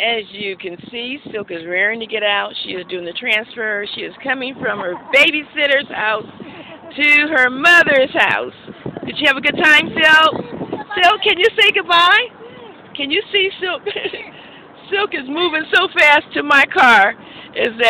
As you can see, Silk is raring to get out. She is doing the transfer. She is coming from her babysitter's house to her mother's house. Did you have a good time, Silk? Silk, can you say goodbye? Can you see Silk? Silk is moving so fast to my car is that